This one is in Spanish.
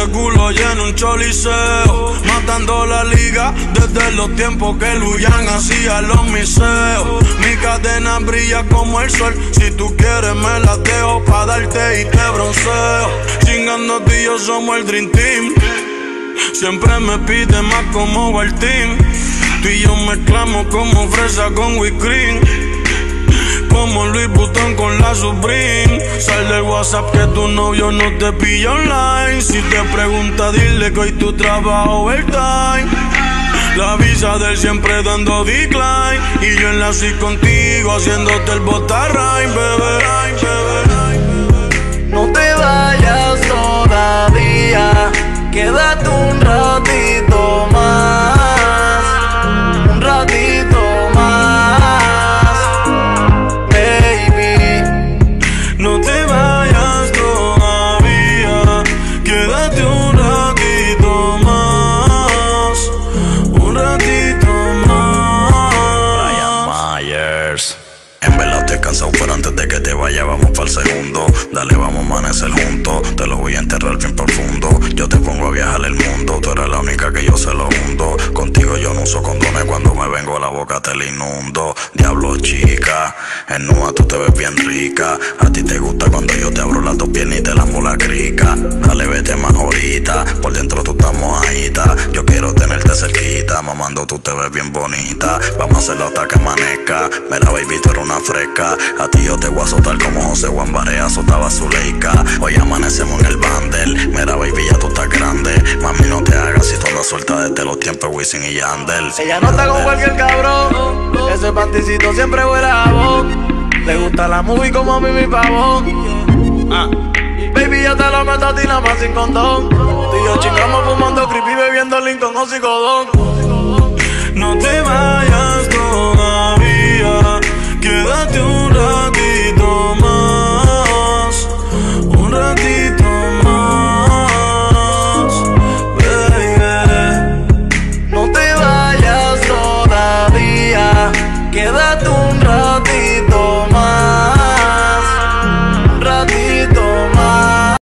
ese culo lleno un choliseo. Matando la liga desde los tiempos que Luyan hacía los miseos. Mi cadena brilla como el sol. Si tú quieres, me la dejo pa' darte y te bronceo. Chingando tú y yo somos el Dream Team. Siempre me pide más como Baltín. Tú y yo mezclamos como fresa con whipped cream. Como Luis Butón con la Supreme. WhatsApp que tu novio no te pilla online. Si te pregunta, dile que hoy tu trabajo overtime. La visa del siempre dando decline. Y yo enlace contigo haciéndote el botarrain, bebé. Estoy cansado, pero antes de que te vaya, vamos para el segundo. Dale, vamos a amanecer juntos. Te lo voy a enterrar bien profundo. Yo te pongo a viajar el mundo. Tú eres la única que yo se lo hundo. Contigo yo no uso condones. Cuando me vengo a la boca te la inundo. Diablo chica, en nua tú te ves bien rica. A ti te gusta cuando yo te abro las dos piernas Mamando tú te ves bien bonita. Vamos a hacerlo hasta que amanezca. Mira, baby, tú eres una fresca. A ti yo te voy a azotar como José Juan Barea azotaba a Zuleika. Hoy amanecemos en el bandel. Mira, baby, ya tú estás grande. Mami, no te hagas si tú andas suelta desde los tiempos Wisin y Yandel. Ella no está con cualquier cabrón, ese panticito siempre huele a jabón. Le gusta la movie como a mí mi pavón. Ah. Baby, yo te lo meto a ti nada más sin condón. Tú y yo chingamos fumando creepy bebiendo Lincoln o Psicodón no te vas.